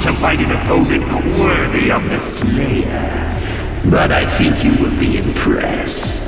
to find an opponent worthy of the Slayer, but I think you will be impressed.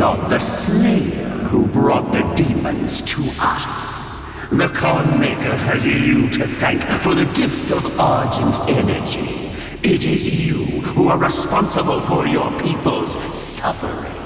Not the Slayer who brought the demons to us? The Khan Maykr has you to thank for the gift of Argent energy. It is you who are responsible for your people's suffering.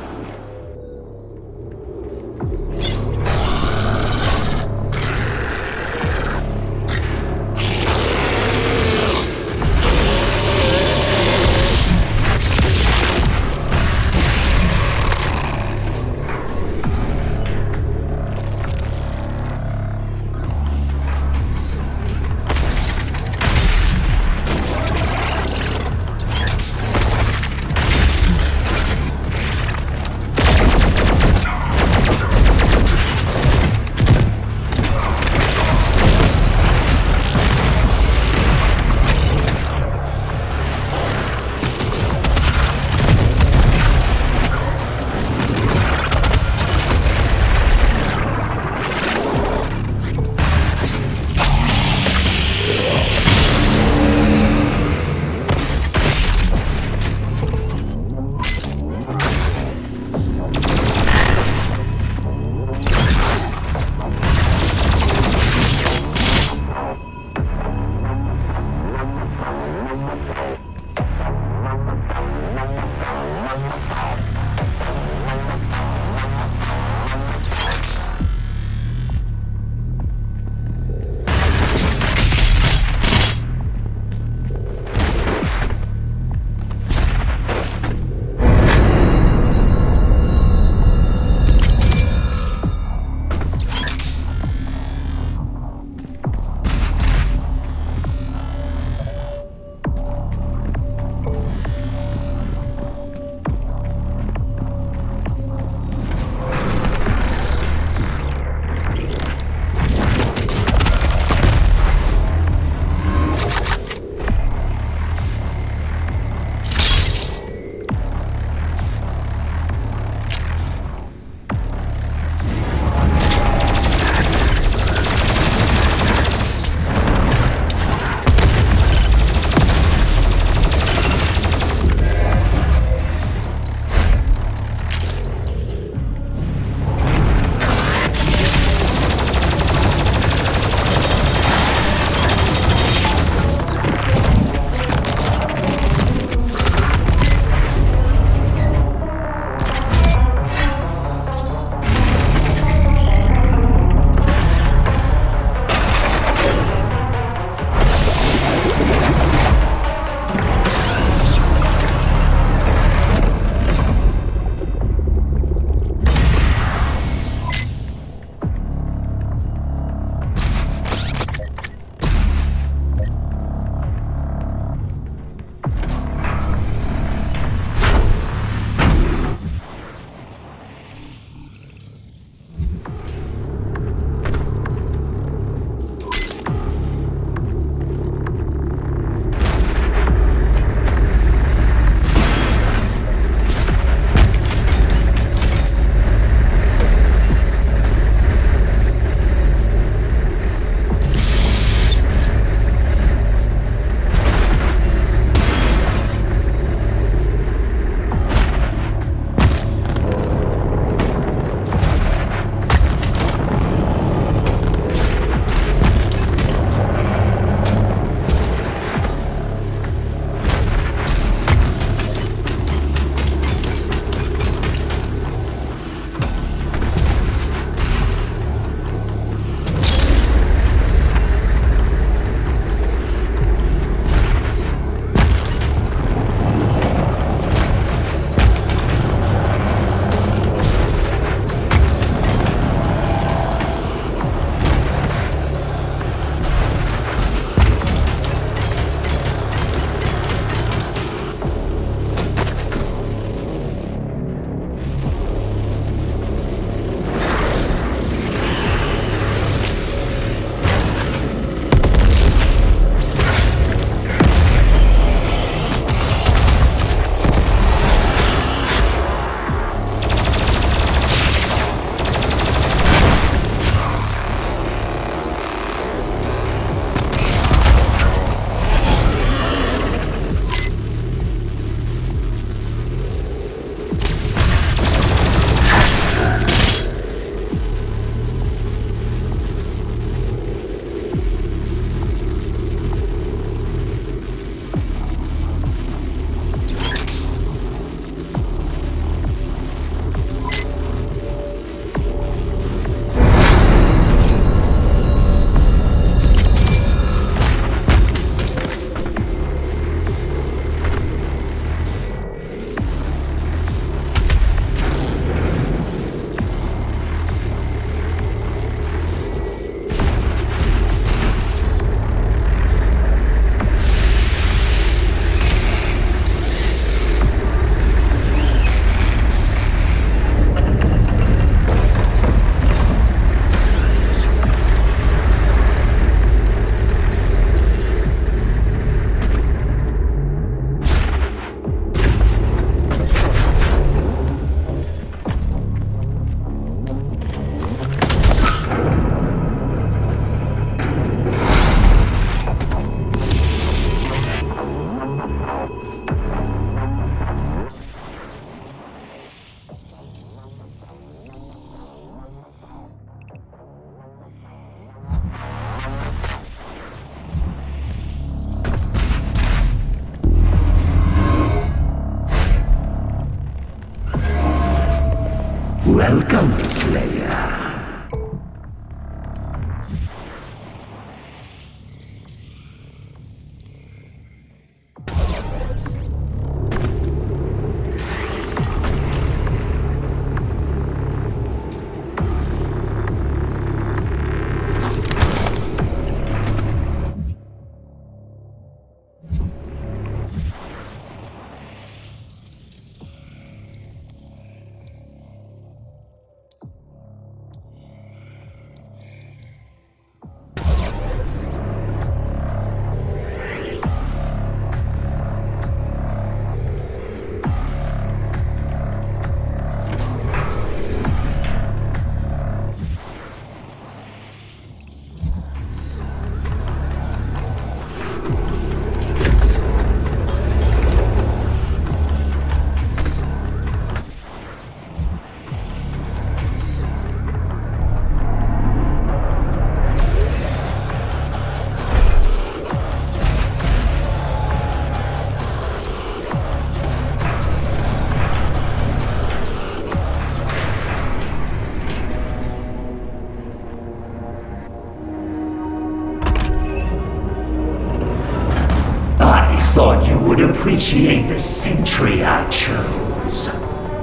Appreciate the sentry I chose.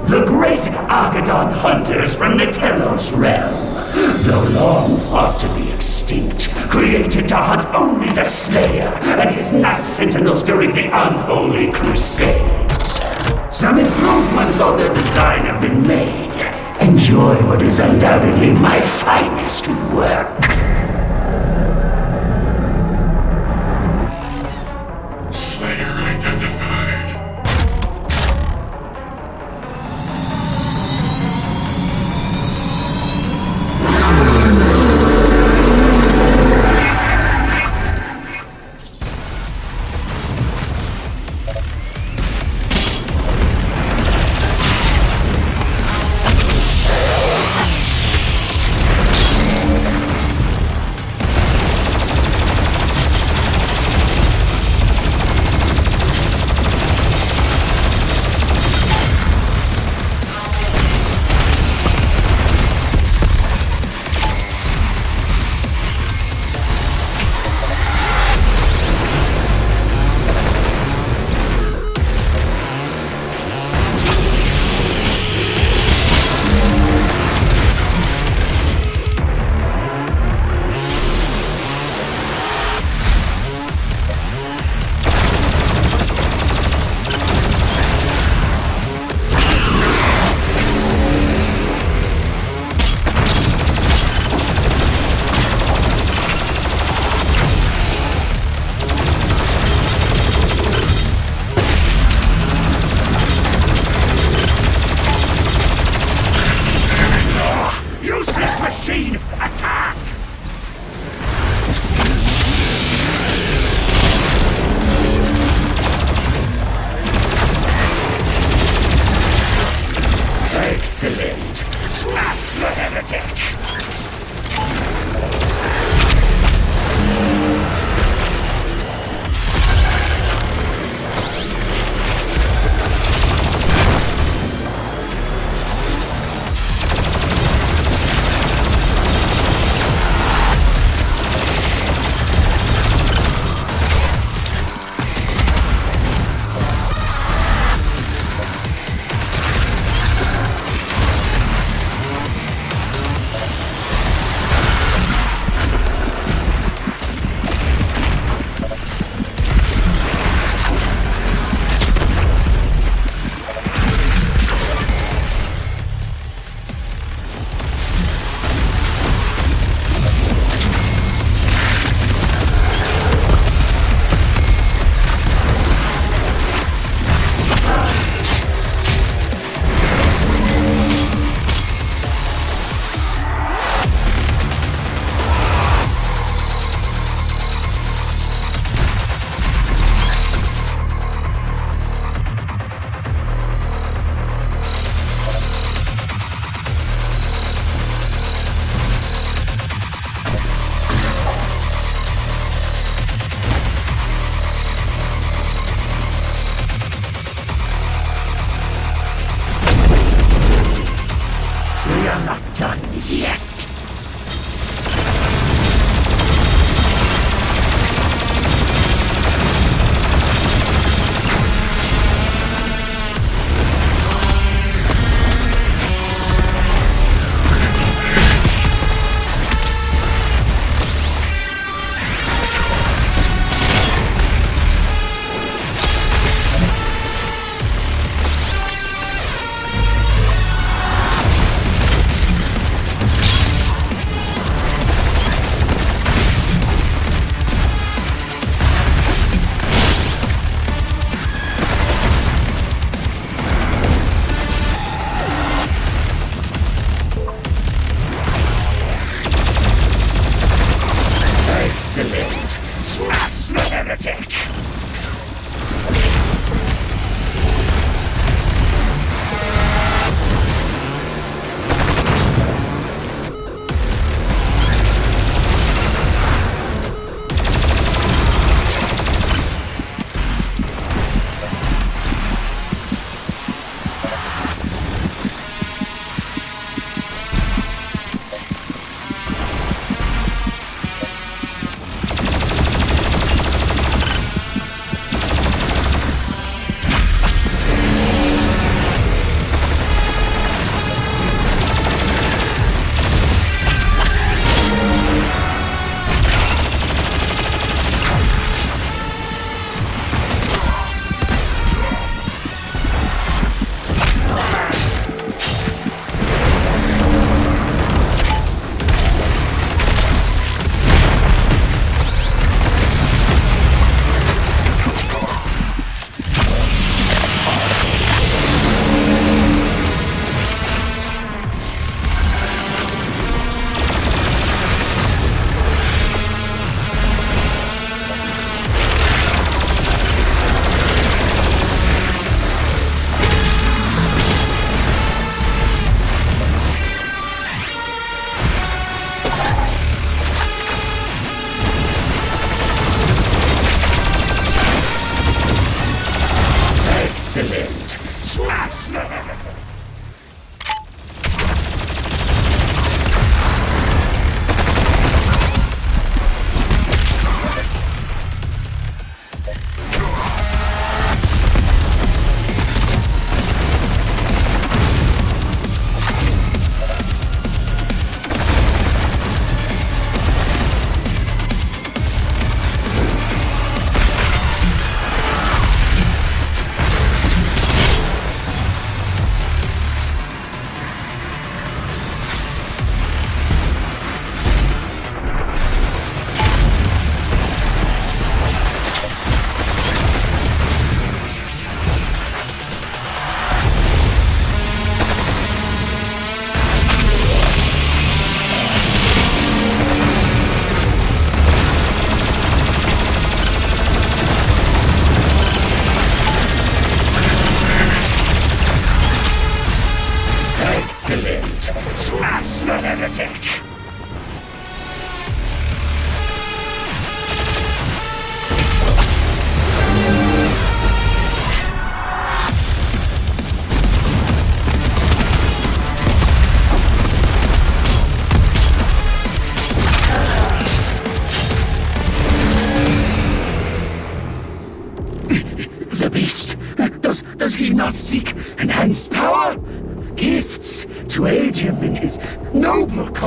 The great Argadon hunters from the Telos realm, though long thought to be extinct, created to hunt only the Slayer and his Night Sentinels during the Unholy Crusades. Some improvements on their design have been made. Enjoy what is undoubtedly my finest work.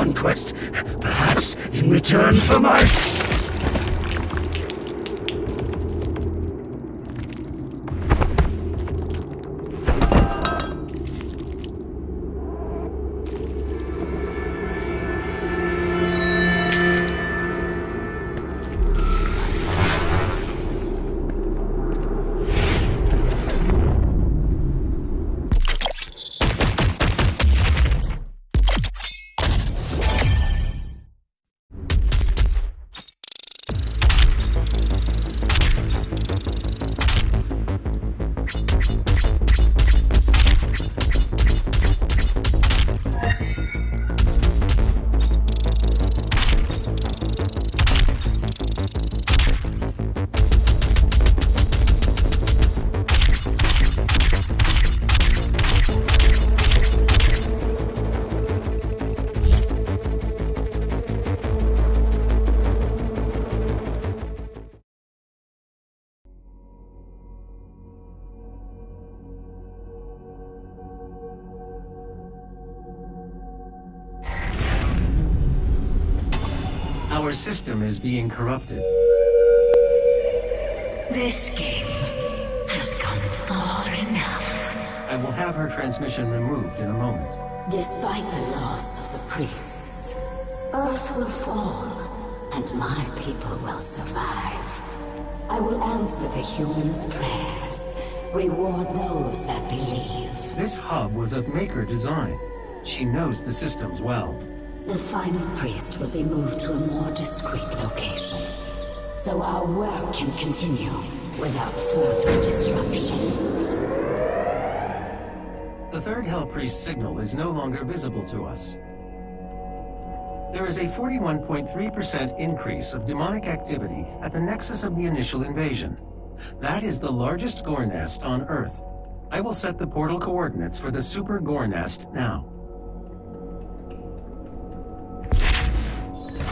Request. Perhaps in return for my... is being corrupted. This game has gone far enough. I will have her transmission removed in a moment. Despite the loss of the priests, Earth will fall, and my people will survive. I will answer the humans' prayers, reward those that believe. This hub was of Maykr design. She knows the systems well. The final priest will be moved to a more discreet location, so our work can continue without further disruption. The third Hell Priest signal is no longer visible to us. There is a 41.3% increase of demonic activity at the nexus of the initial invasion. That is the largest gore nest on Earth. I will set the portal coordinates for the super gore nest now. Peace.